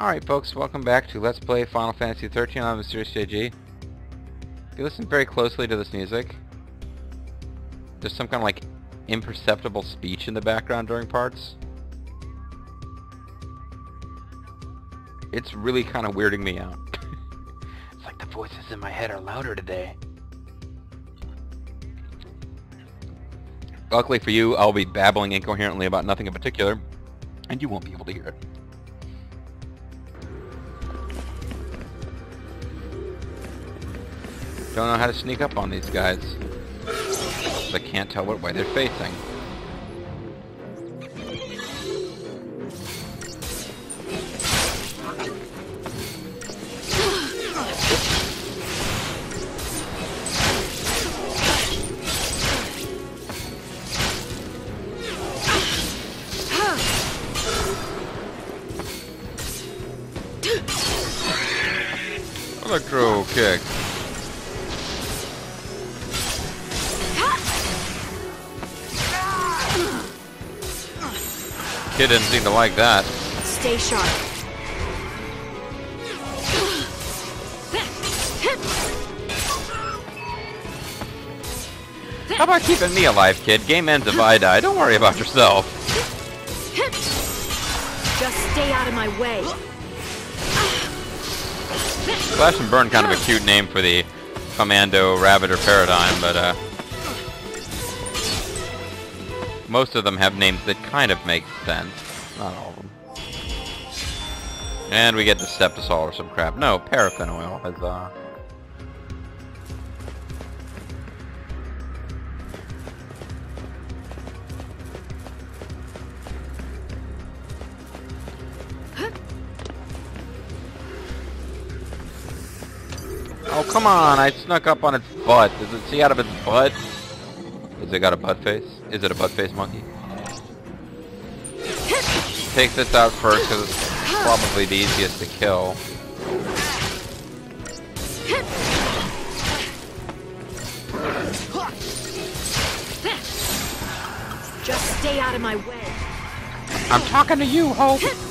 Alright folks, welcome back to Let's Play Final Fantasy XIII on Mysterious JG. If you listen very closely to this music, there's some kind of like imperceptible speech in the background during parts. It's really kind of weirding me out. it's like the voices in my head are louder today. Luckily for you, I'll be babbling incoherently about nothing in particular, and you won't be able to hear it. Don't know how to sneak up on these guys. I can't tell what way they're facing. Kid didn't seem to like that. Stay sharp. How about keeping me alive, kid? Game ends if I die. Don't worry about yourself. Just stay out of my way. Slash and Burn kind of a cute name for the Commando Ravager paradigm, but uh, most of them have names that kind of make sense. Not all of them. And we get Deceptisol or some crap. No, paraffin oil is uh Oh, come on! I snuck up on its butt. Does it see out of its butt? Has it got a butt face? Is it a butt face monkey? Take this out first because it's probably the easiest to kill. Just stay out of my way. I'm talking to you, Hope!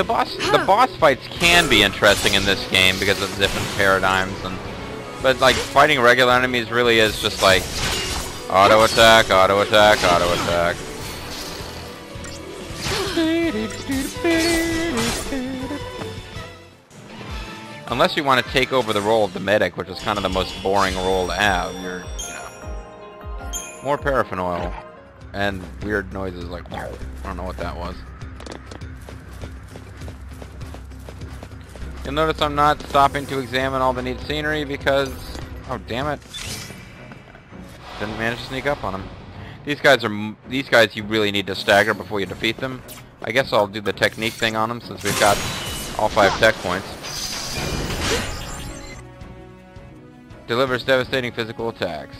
The boss the boss fights can be interesting in this game because of the different paradigms, and but like fighting regular enemies really is just like auto attack, auto attack, auto attack. Unless you want to take over the role of the medic, which is kind of the most boring role to have. You're, you know, more paraffin oil and weird noises like I don't know what that was. You'll notice I'm not stopping to examine all the neat scenery because, oh damn it, didn't manage to sneak up on them. These guys are these guys you really need to stagger before you defeat them. I guess I'll do the technique thing on them since we've got all five tech points. Delivers devastating physical attacks.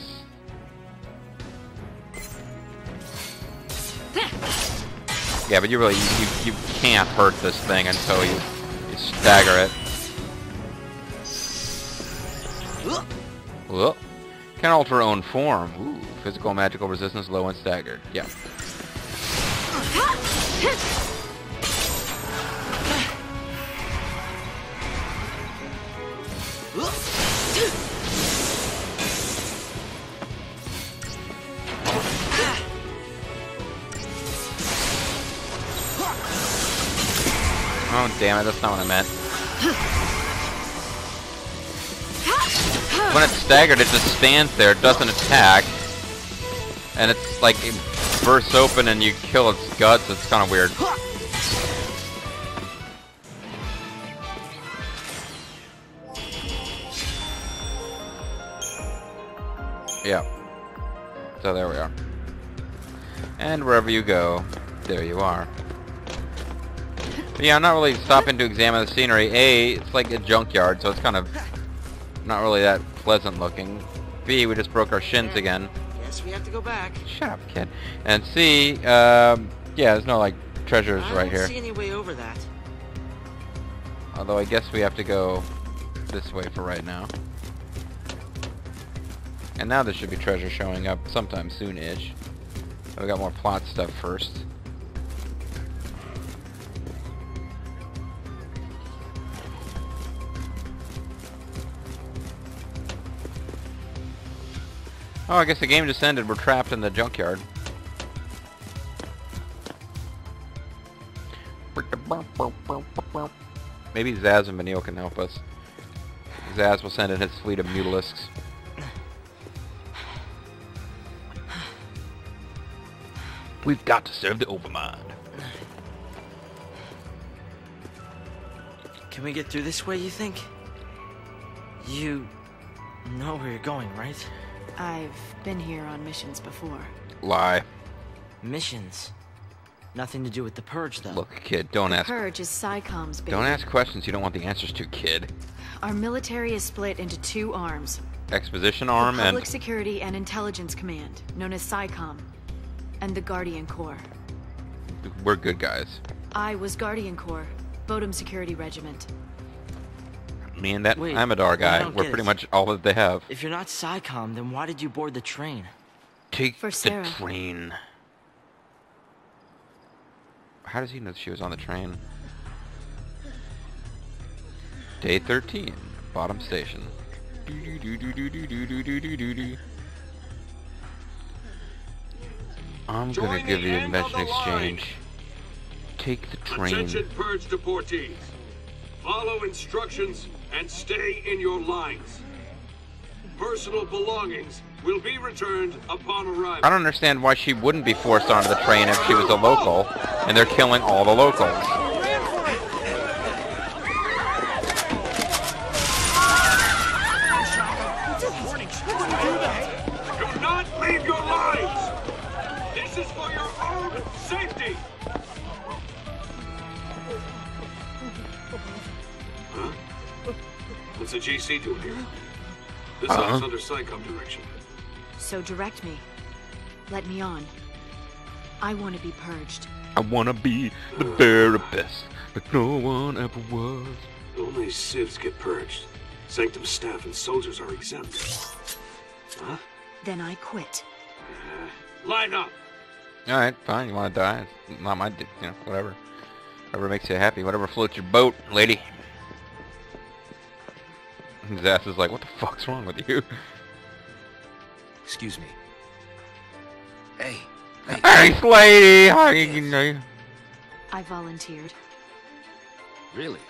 Yeah, but you really you, you can't hurt this thing until you stagger it. Whoa. Can alter own form. Ooh, physical magical resistance low and staggered. Yeah. Damn it, that's not what I meant. When it's staggered, it just stands there, doesn't attack. And it's like, it bursts open and you kill its guts, it's kind of weird. Yeah. So there we are. And wherever you go, there you are. But yeah, I'm not really stopping to examine the scenery. A, it's like a junkyard, so it's kind of not really that pleasant looking. B, we just broke our shins again. Guess we have to go back. Shut up, kid. And C, um, yeah, there's no like treasures right here. I don't see any way over that. Although I guess we have to go this way for right now. And now there should be treasure showing up sometime soon-ish. We got more plot stuff first. Oh, I guess the game just ended. We're trapped in the junkyard. Maybe Sazh and Vanille can help us. Sazh will send in his fleet of mutalisks. We've got to serve the Overmind. Can we get through this way, you think? You know where you're going, right? I've been here on missions before. Lie. Missions. Nothing to do with the purge, though. Look, kid, don't ask. Purge is PSICOM's baby. Don't ask questions you don't want the answers to, kid. Our military is split into two arms. Exposition The arm Public and... Public Security and Intelligence Command, known as PSICOM, and the Guardian Corps. We're good guys. I was Guardian Corps, Bodhum Security Regiment. Me and that Wait, Amodar I guy, don't we're pretty it. much all that they have. If you're not PSICOM, then why did you board the train? Take For the Serah. train. How does he know she was on the train? Day 13, Bodhum station. I'm Join gonna give you a of invention the line. exchange. Take the train. Attention purge deportees. Follow instructions and stay in your lines. Personal belongings will be returned upon arrival. I don't understand why she wouldn't be forced onto the train if she was a local, and they're killing all the locals. What's the GC doing here? This Uh-huh. ops under PSICOM direction. So direct me. Let me on. I want to be purged. I wanna be the very best, like no one ever was. Only civs get purged. Sanctum staff and soldiers are exempt. Huh? Then I quit. Line up. Alright, fine, you wanna die? It's not my, di- you know, whatever. Whatever makes you happy, whatever floats your boat, lady. His ass is like, what the fuck's wrong with you? Excuse me. Hey, hey, Thanks, lady! How you know? I volunteered. really?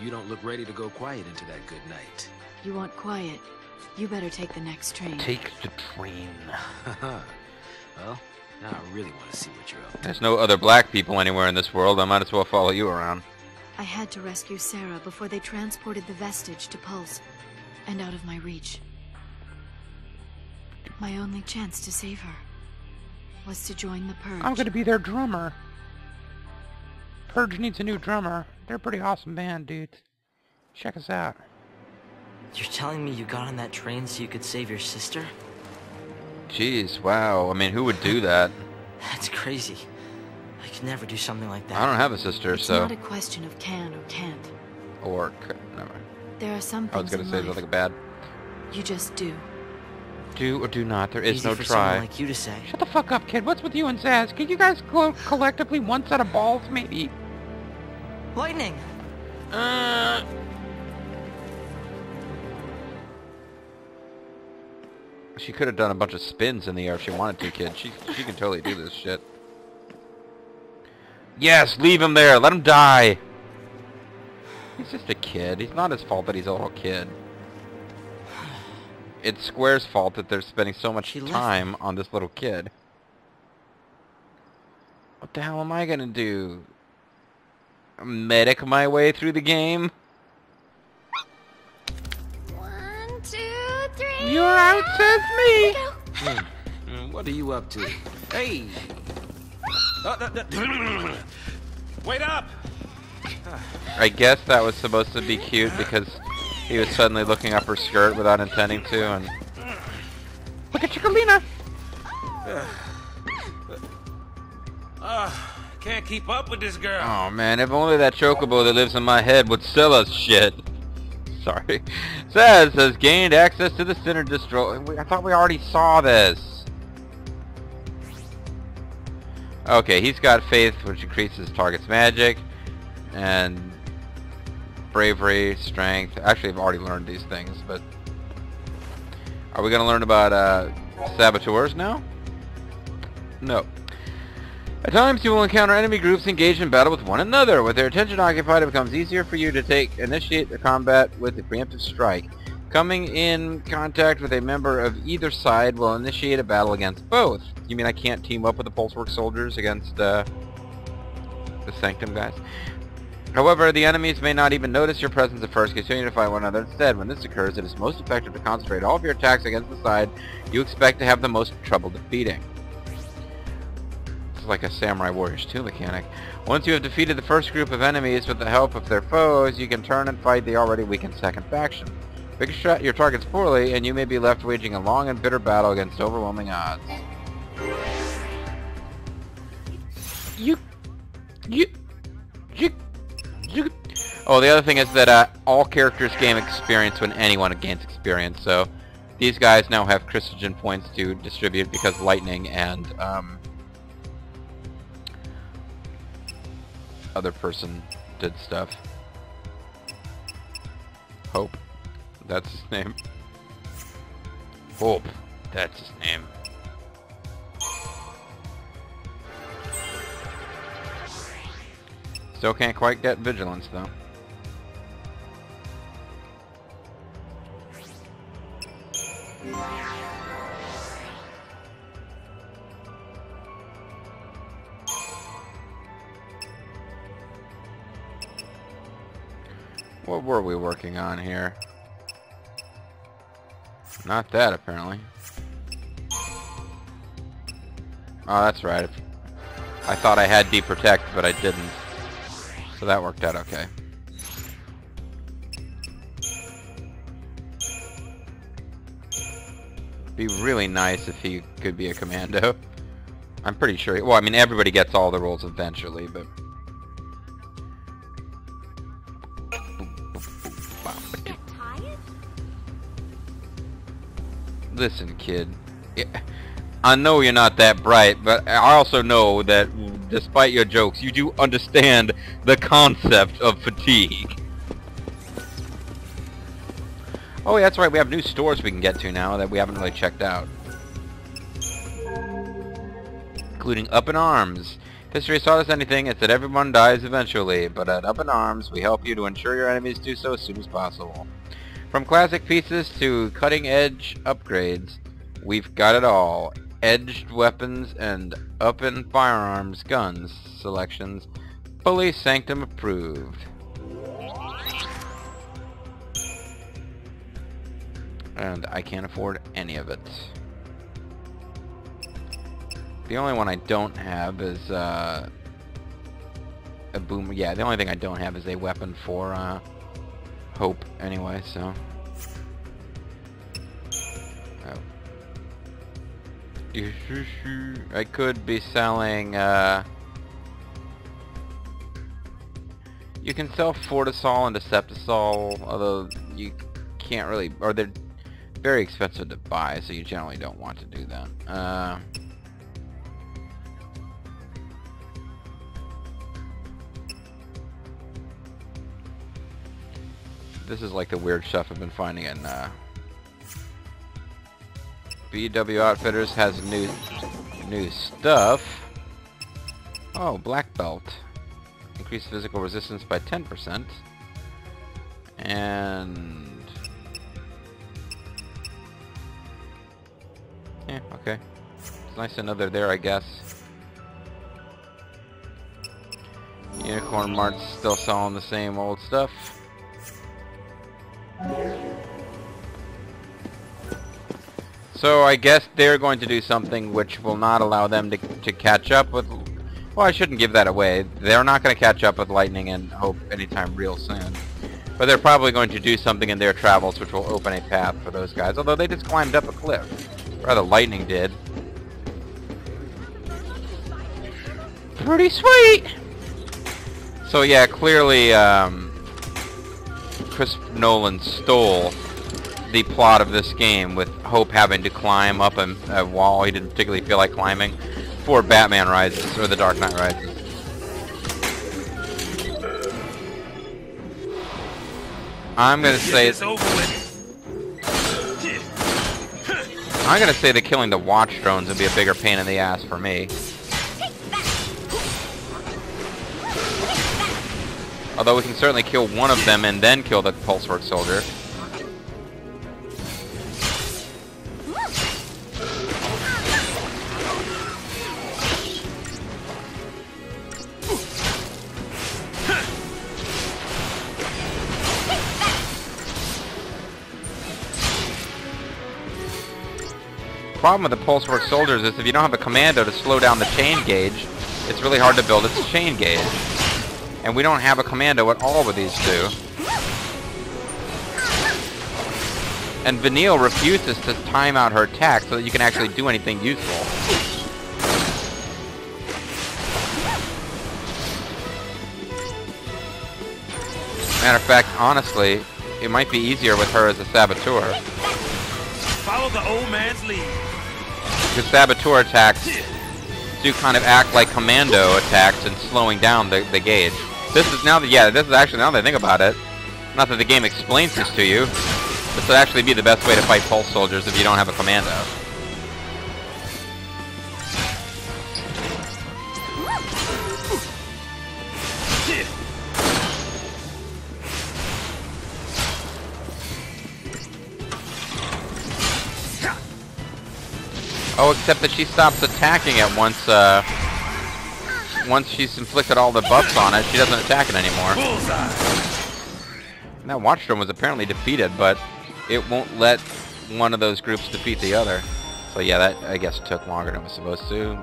You don't look ready to go quiet into that good night. You want quiet? You better take the next train. Take the train. well, now I really want to see what you're up to. There's no other black people anywhere in this world, I might as well follow you around. I had to rescue Serah before they transported the vestige to Pulse and out of my reach. My only chance to save her was to join the Purge. I'm gonna be their drummer. Purge needs a new drummer. They're a pretty awesome band, dudes. Check us out. You're telling me you got on that train so you could save your sister? Jeez, wow. I mean, who would do that? That's crazy. I could never do something like that. I don't have a sister, It's so... It's not a question of can or can't. Or... Never. There are some I was gonna say something bad. you just do. Do or do not. There is Easy no for someone try. like you to say. Shut the fuck up, kid. What's with you and Sazh? Can you guys co collectively one set of balls, maybe? Lightning! Uh... She could have done a bunch of spins in the air if she wanted to, kid. She she can totally do this shit. Yes, leave him there. Let him die. He's just a kid. He's not his fault that he's a little kid. It's Square's fault that they're spending so much She left time on this little kid. What the hell am I gonna do? Medic my way through the game? One, two, three. You're out, says me! Mm, What are you up to? Hey! Uh, uh, uh, Wait up! I guess that was supposed to be cute because he was suddenly looking up her skirt without intending to and Look at Chocolina! Ah, can't keep up with this girl. Oh man, if only that chocobo that lives in my head would sell us shit. Sorry. Sazh has gained access to the center distro. I thought we already saw this. Okay, he's got faith, which increases target's magic, and bravery, strength. Actually, I've already learned these things, but are we going to learn about uh, saboteurs now? No. At times you will encounter enemy groups engaged in battle with one another. With their attention occupied, it becomes easier for you to take initiate the combat with the preemptive strike. Coming in contact with a member of either side will initiate a battle against both. You mean I can't team up with the Pulsework soldiers against uh, the Sanctum guys? However, the enemies may not even notice your presence at first, continuing to fight one another instead. When this occurs, it is most effective to concentrate all of your attacks against the side you expect to have the most trouble defeating. Like a Samurai Warriors 2 mechanic. Once you have defeated the first group of enemies with the help of their foes, you can turn and fight the already weakened second faction. Pick your targets poorly, and you may be left waging a long and bitter battle against overwhelming odds. You... You... You... You... Oh, the other thing is that uh, all characters gain experience when anyone gains experience, so these guys now have Crystogen points to distribute because lightning and um, other person did stuff. Hope. That's his name. Hope. That's his name. Still can't quite get vigilance though. What were we working on here? Not that, apparently. Oh, that's right. I thought I had Deprotect, but I didn't. So that worked out okay. Be really nice if he could be a commando. I'm pretty sure. He, well, I mean, everybody gets all the roles eventually, but... Listen, kid. I know you're not that bright, but I also know that despite your jokes, you do understand the concept of fatigue. Oh, yeah, that's right. We have new stores we can get to now that we haven't really checked out. Including Up in Arms. If history taught us anything, it's that everyone dies eventually, but at Up in Arms, we help you to ensure your enemies do so as soon as possible. From classic pieces to cutting-edge upgrades, we've got it all. Edged weapons and up-in firearms guns selections, fully Sanctum approved. And I can't afford any of it. The only one I don't have is uh, a boom. Yeah, the only thing I don't have is a weapon for uh, hope anyway, so. Oh. I could be selling, uh... You can sell Fortisol and Deceptisol, although you can't really, or they're very expensive to buy, so you generally don't want to do that. Uh... This is like the weird stuff I've been finding in uh, BW Outfitters has new new stuff. Oh, black belt. Increase physical resistance by 10%. And Yeah, okay. It's nice to know they're there, I guess. Unicorn Mart's still selling the same old stuff. So I guess they're going to do something which will not allow them to, to catch up with... Well, I shouldn't give that away. They're not going to catch up with Lightning and Hope anytime real soon. But they're probably going to do something in their travels which will open a path for those guys. Although they just climbed up a cliff. Rather, lightning did. Pretty sweet! So yeah, clearly, um, Chris Nolan stole the plot of this game with Hope having to climb up a, a wall he didn't particularly feel like climbing for Batman Rises, or The Dark Knight Rises. I'm gonna say It's over with. I'm gonna say that killing the watch drones would be a bigger pain in the ass for me. Although we can certainly kill one of them and then kill the Pulsework soldier. Problem with the Pulsework soldiers is if you don't have a commando to slow down the chain gauge, it's really hard to build its chain gauge. And we don't have a commando at all with these two. And Vanille refuses to time out her attack so that you can actually do anything useful. Matter of fact, honestly, it might be easier with her as a saboteur. Follow the old man's lead. Because saboteur attacks do kind of act like commando attacks and slowing down the, the gauge. This is now that, yeah, this is actually, now that I think about it, not that the game explains this to you, this would actually be the best way to fight pulse soldiers if you don't have a commando. Oh, except that she stops attacking it once, uh, once she's inflicted all the buffs on it, she doesn't attack it anymore. And that Watchdrone was apparently defeated, but it won't let one of those groups defeat the other. So yeah, that, I guess, took longer than it was supposed to.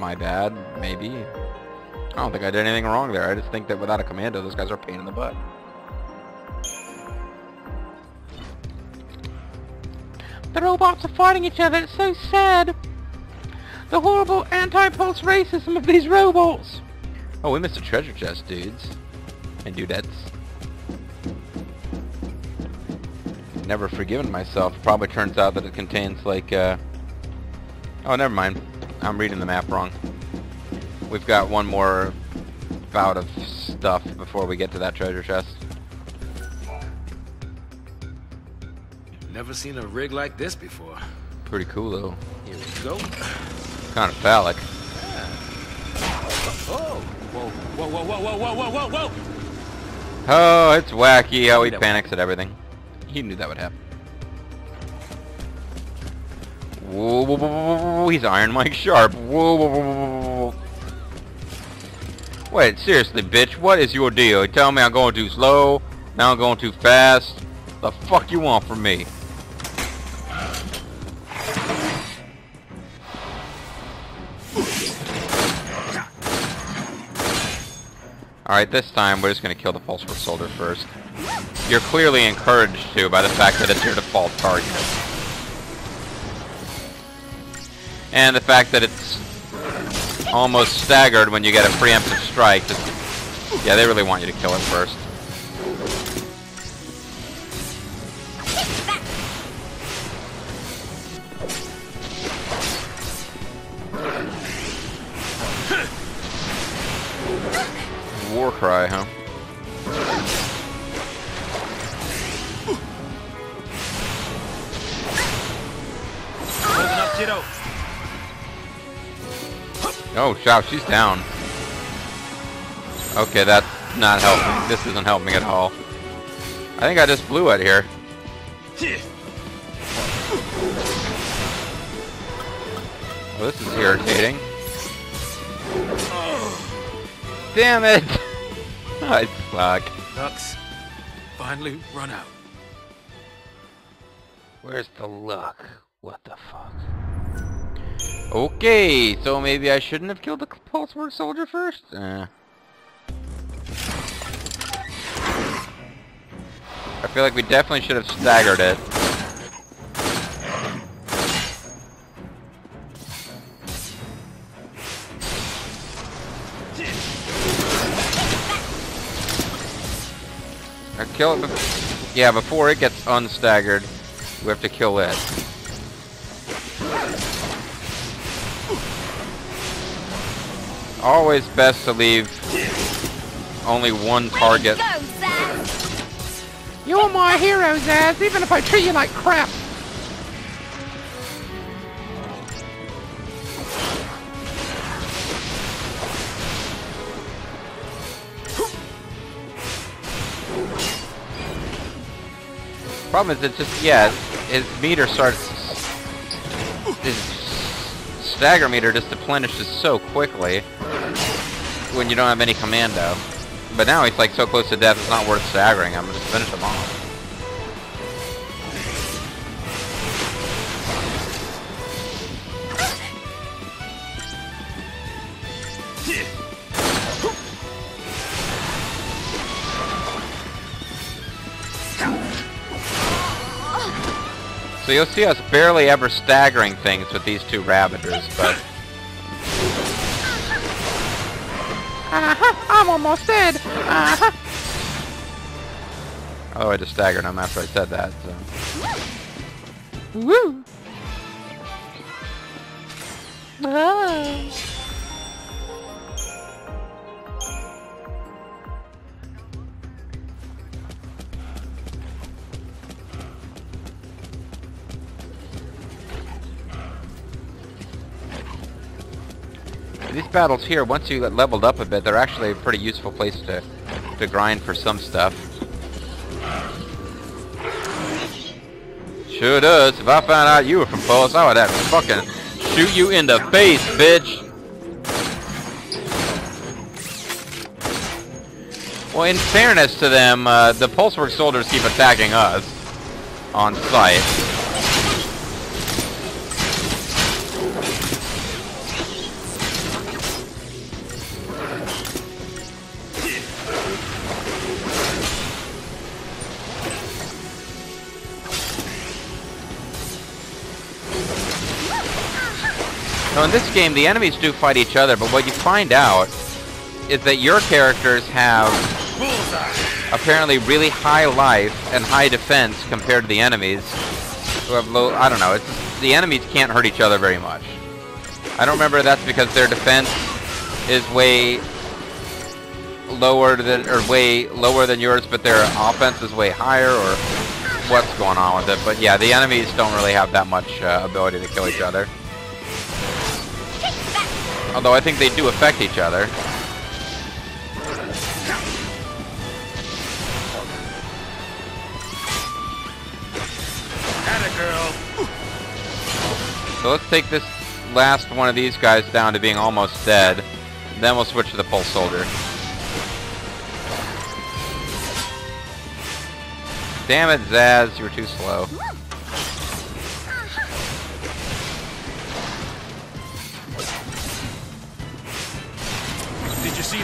My bad, maybe. I don't think I did anything wrong there. I just think that without a commando, those guys are a pain in the butt. The robots are fighting each other. It's so sad. The horrible anti-pulse racism of these robots. Oh, we missed a treasure chest, dudes. And dudettes. Never forgiven myself. Probably turns out that it contains, like, uh... Oh, never mind. I'm reading the map wrong. We've got one more bout of stuff before we get to that treasure chest. Never seen a rig like this before. Pretty cool, though. Here we go. Kind of phallic. Yeah. Oh! Whoa, whoa, whoa, whoa, whoa, whoa, whoa, whoa! Oh, it's wacky how he panics at everything. He knew that would happen. Whoa, whoa, whoa, whoa, he's Iron Mike Sharp. Whoa, whoa, whoa, whoa, whoa. Wait, seriously, bitch, what is your deal? You tell me I'm going too slow, now I'm going too fast. The fuck you want from me? Alright, this time we're just going to kill the Pulse Work Soldier first. You're clearly encouraged to by the fact that it's your default target. And the fact that it's almost staggered when you get a preemptive strike. Yeah, they really want you to kill it first. Cry, huh? Oh, wow, she's down. Okay, that's not helping. This isn't helping at all. I think I just blew it here. Oh, this is irritating. Damn it! I suck. Ducks finally run out. Where's the luck? What the fuck? Okay, so maybe I shouldn't have killed the pulse work soldier first? Eh. I feel like we definitely should have staggered it. Kill it. bef- Yeah, before it gets unstaggered, we have to kill it. Always best to leave only one target. You're my hero, Sazh, even if I treat you like crap. Problem is, it just yeah, his meter starts. His stagger meter just deplenishes so quickly when you don't have any commando. But now he's like so close to death, it's not worth staggering him. Just finish him off. So you'll see us barely ever staggering things with these two Ravagers, but Uh-huh, I'm almost dead. Uh-huh. oh, I just staggered him after I said that. So. Woo. Oh. These battles here, once you get leveled up a bit, they're actually a pretty useful place to, to grind for some stuff. Sure does. If I found out you were from Pulse, I would have to fucking shoot you in the face, bitch. Well, in fairness to them, uh, the Pulsework soldiers keep attacking us on sight. In this game, the enemies do fight each other, but what you find out is that your characters have apparently really high life and high defense compared to the enemies who have low, I don't know, it's, the enemies can't hurt each other very much. I don't remember that's because their defense is way lower than, or way lower than yours, but their offense is way higher, or what's going on with it. But yeah, the enemies don't really have that much uh, ability to kill each other. Although I think they do affect each other. So let's take this last one of these guys down to being almost dead. Then we'll switch to the Pulse Soldier. Damn it, Sazh, you were too slow.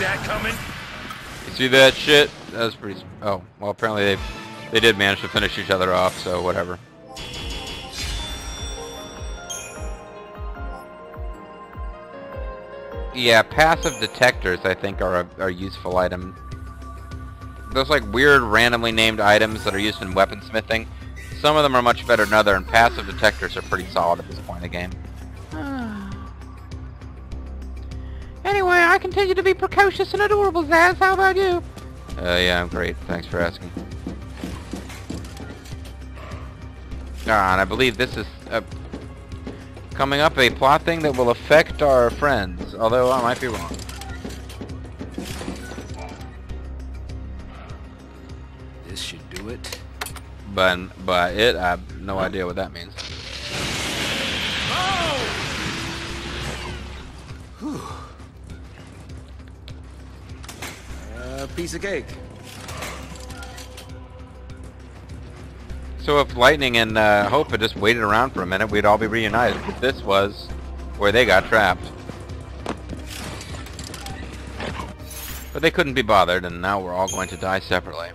That coming? You see that shit? That was pretty... Oh, well apparently they they did manage to finish each other off, so whatever. Yeah, passive detectors I think are a, are a useful item. Those like weird randomly named items that are used in weaponsmithing, some of them are much better than other, and passive detectors are pretty solid at this point in the game. Anyway, I continue to be precocious and adorable, Sazh. How about you? Uh, yeah, I'm great. Thanks for asking. Ah, and I believe this is uh, coming up a plot thing that will affect our friends, although I might be wrong. This should do it. But by it, I have no idea what that means. Piece of cake. So if Lightning and uh, Hope had just waited around for a minute, we'd all be reunited. But this was where they got trapped. But they couldn't be bothered, and now we're all going to die separately.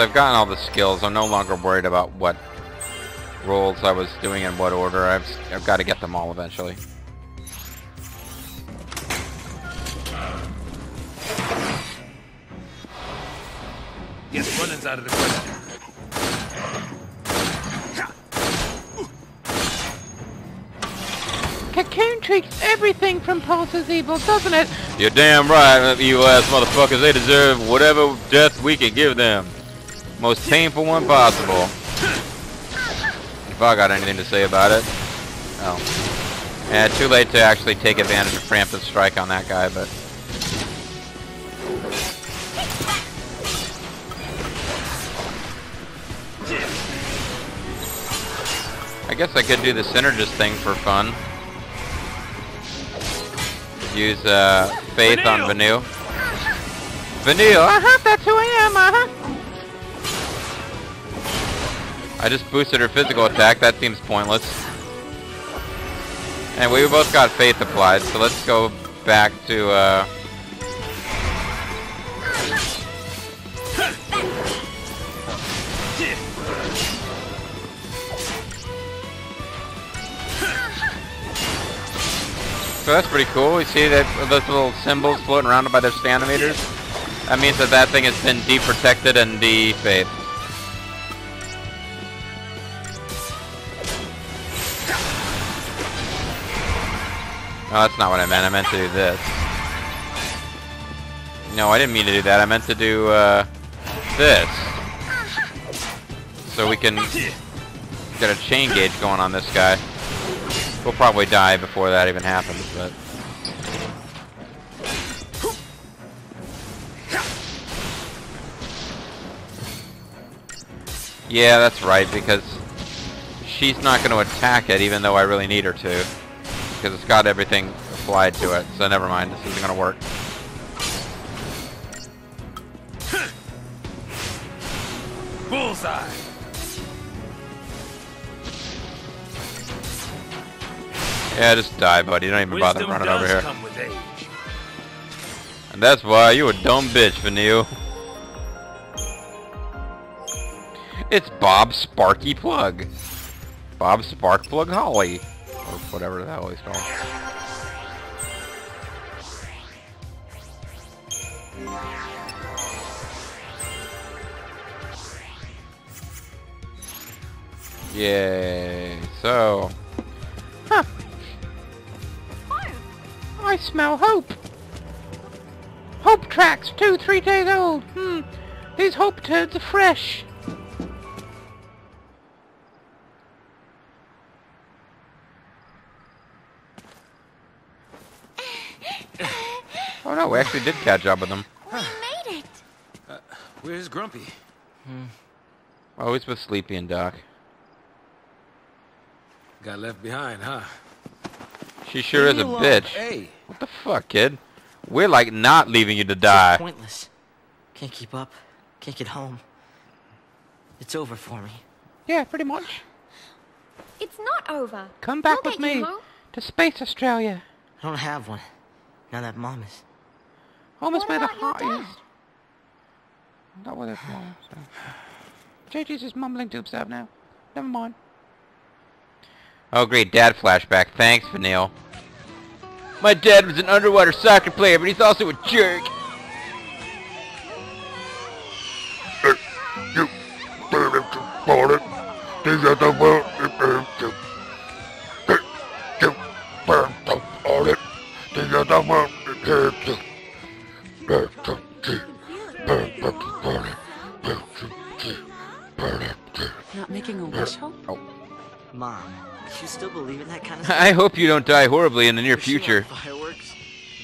Since I've gotten all the skills, I'm no longer worried about what roles I was doing in what order. I've, I've got to get them all eventually. Yes, running's out of the question. Cocoon treats everything from Pulse as evil, doesn't it? You're damn right, you ass motherfuckers. They deserve whatever death we can give them. Most painful one possible. If I got anything to say about it. Oh. Yeah, too late to actually take advantage of Frampton's strike on that guy, but... I guess I could do the Synergist thing for fun. Use uh, Faith on Vanu. Vanu, Uh-huh, that's who I am, uh-huh. I just boosted her physical attack. That seems pointless. And we both got Faith applied, so let's go back to, uh... So that's pretty cool. You see that those little symbols floating around by their stanometers? That means that that thing has been deprotected and defaced. Oh, that's not what I meant. I meant to do this. No, I didn't mean to do that. I meant to do, uh, this. So we can get a chain gauge going on this guy. We'll probably die before that even happens, but... Yeah, that's right, because she's not going to attack it even though I really need her to. Because it's got everything applied to it, so never mind, this isn't going to work. Bullseye. Yeah, just die, buddy. Don't even bother Wisdom running over here. come with age. And that's why you a dumb bitch, Vanille. It's Bob Sparky Plug. Bob Spark Plug Holly. Or whatever hell he's called. Yay. So, Huh. I smell hope. Hope tracks, two, three days old. Hmm. These hope turds are fresh. Oh no, we actually did catch up with them. We made it! Where's Grumpy? Hmm. Oh, he's with Sleepy and Doc. Got left behind, huh? She sure is a Leave me alone. bitch. Hey, What the fuck, kid? We're like not leaving you to It's die. pointless. Can't keep up. Can't get home. It's over for me. Yeah, pretty much. It's not over. Come back We'll with me home. to Space Australia. I don't have one. Now that mom is. Home is What where the about your heart dad? is. Not where it's mom. So. JG's just mumbling to himself now. Never mind. Oh great, dad flashback. Thanks, Vanille. My dad was an underwater soccer player, but he's also a jerk. Mom, you still believe in that kind of stuff? I hope you don't die horribly in the near future. Fireworks?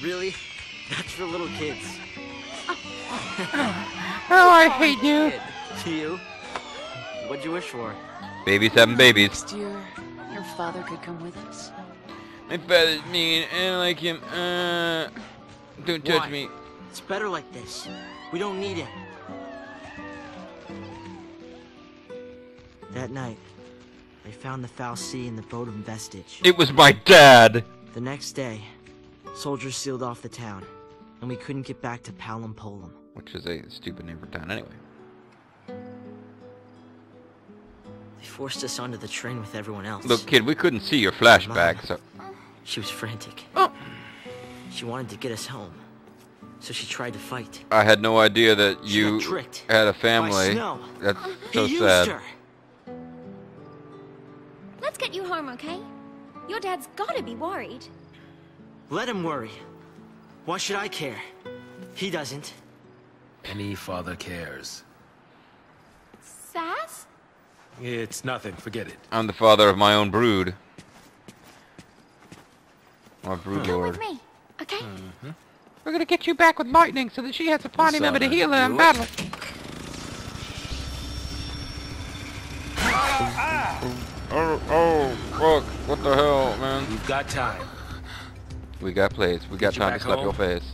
Really? That's for little kids. Oh, I hate you. Kid. You? What'd you wish for? Babies having babies. Next year, your father could come with us. My father's mean. I don't like him. Uh, don't touch Why? me. It's better like this. We don't need him. That night, they found the fal'Cie in the Bodhum Vestige. It was my dad. The next day, soldiers sealed off the town, and we couldn't get back to Palumpolum. Which is a stupid name for town anyway. They forced us onto the train with everyone else. Look, kid, we couldn't see your flashback, so... She was frantic. Oh. She wanted to get us home. So she tried to fight. I had no idea that She you had a by family. Snow. That's He so used sad. Her. Let's get you home, okay? Your dad's gotta be worried. Let him worry. Why should I care? He doesn't. Any father cares. Sazh? It's nothing. Forget it. I'm the father of my own brood. My brood Come lord. with me, okay? Mm-hmm. We're gonna get you back with Lightning so that she has a party member to heal her in What? battle. Oh, oh, fuck. What the hell, man? We've got time. We got plates. We got you time to back slap your face.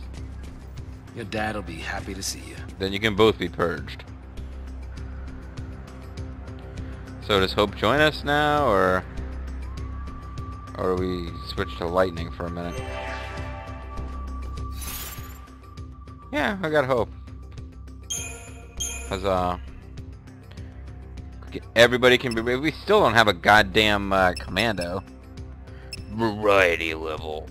Your dad'll be happy to see you. Then you can both be purged. So does Hope join us now, or... Or do we switch to Lightning for a minute? Yeah, I got Hope. Huzzah. Everybody can be... We still don't have a goddamn uh, commando. Variety level.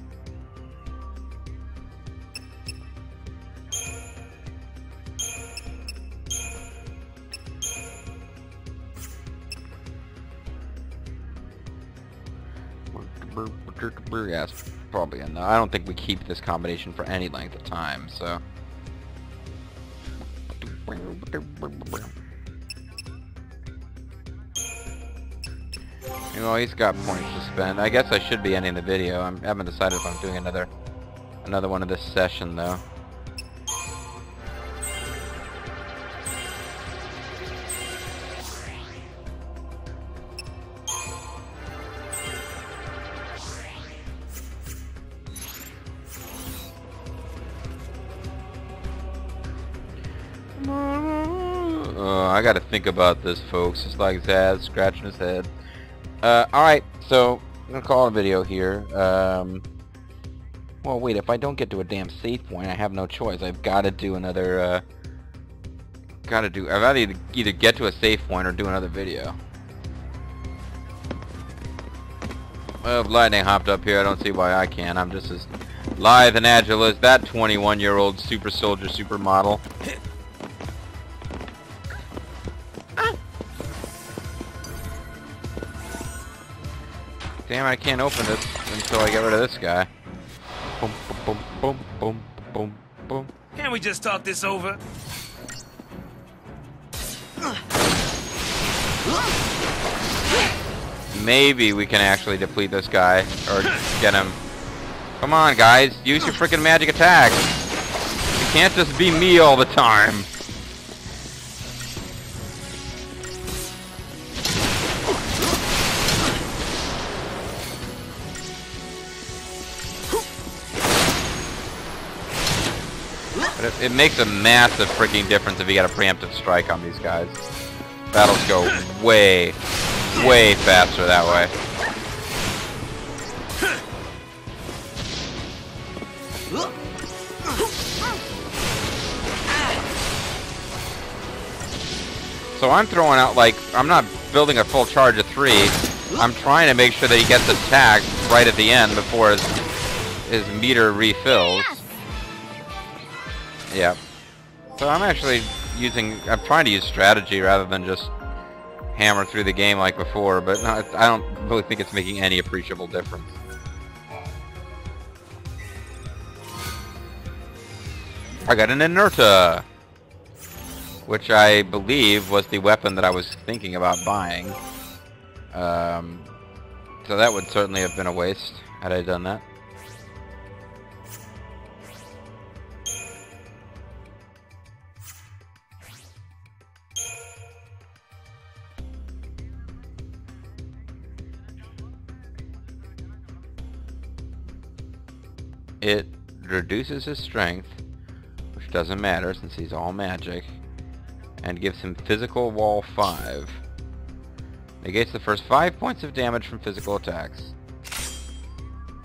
Yeah, it's probably enough. I don't think we keep this combination for any length of time, so... Know, he's got points to spend. I guess I should be ending the video. I'm, I haven't decided if I'm doing another another one of this session, though. Uh, I gotta think about this, folks. It's like Sazh scratching his head. Uh, alright, so, I'm gonna call a video here. Um, well, wait, if I don't get to a damn save point, I have no choice. I've gotta do another, uh, gotta do, I've gotta either, get to a save point or do another video. Well, if Lightning hopped up here, I don't see why I can't. I'm just as lithe and agile as that 21-year-old super soldier supermodel. Damn, I can't open this until I get rid of this guy. Boom, boom, boom, boom, boom, boom, boom. Can't we just talk this over? Maybe we can actually deplete this guy, or get him. Come on, guys, use your freaking magic attack. You can't just be me all the time. It, makes a massive freaking difference if you get a preemptive strike on these guys. Battles go way, way faster that way. So I'm throwing out like, I'm not building a full charge of three. I'm trying to make sure that he gets attacked right at the end before his, his meter refills. Yeah. So I'm actually using, I'm trying to use strategy rather than just hammer through the game like before, but I don't really think it's making any appreciable difference. I got a Ninurta! Which I believe was the weapon that I was thinking about buying. Um, so that would certainly have been a waste had I done that. It reduces his strength, which doesn't matter since he's all magic, and gives him physical wall 5. Negates the first 5 points of damage from physical attacks.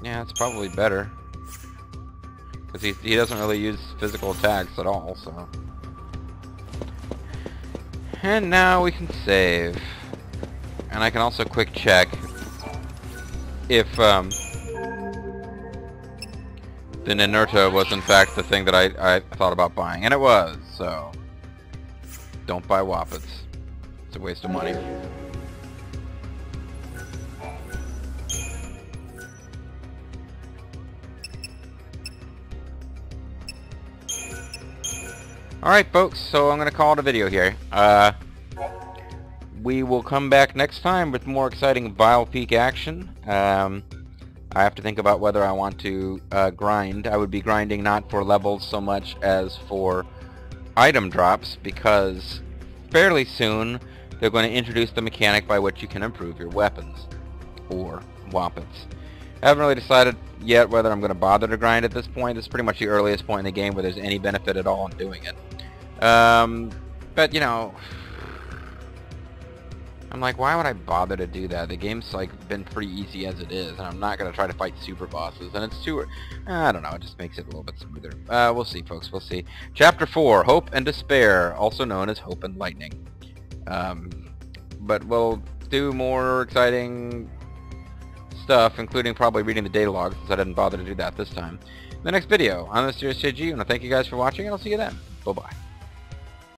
Yeah, it's probably better. Because he, he doesn't really use physical attacks at all, so... And now we can save. And I can also quick check if um, the Ninurta was in fact the thing that I, I thought about buying. And it was, so don't buy Wappets. It's a waste of money. Alright folks, so I'm going to call it a video here. Uh, we will come back next time with more exciting Vile Peak action. Um, I have to think about whether I want to uh, grind. I would be grinding not for levels so much as for item drops because fairly soon they're going to introduce the mechanic by which you can improve your weapons or wappets. I haven't really decided yet whether I'm going to bother to grind at this point. It's pretty much the earliest point in the game where there's any benefit at all in doing it. Um, but, you know, I'm like, why would I bother to do that? The game's, like, been pretty easy as it is, and I'm not going to try to fight super bosses, and it's too... I don't know, it just makes it a little bit smoother. Uh, we'll see, folks, we'll see. Chapter 4, Hope and Despair, also known as Hope and Lightning. Um, but we'll do more exciting stuff, including probably reading the data logs, since I didn't bother to do that this time. In the next video, I'm the Mysterious JG, and I thank you guys for watching, and I'll see you then. Bye-bye.